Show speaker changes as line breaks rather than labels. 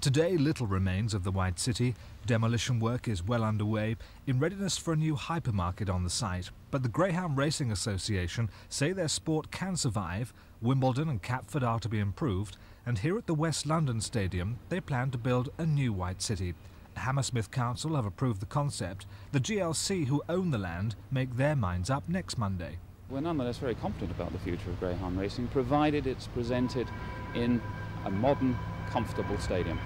Today, little remains of the White City. Demolition work is well underway in readiness for a new hypermarket on the site. But the Greyhound Racing Association say their sport can survive. Wimbledon and Catford are to be improved. And here at the West London Stadium, they plan to build a new White City. Hammersmith Council have approved the concept. The GLC, who own the land, make their minds up next Monday.
We're nonetheless very confident about the future of greyhound racing, provided it's presented in a modern, comfortable stadium.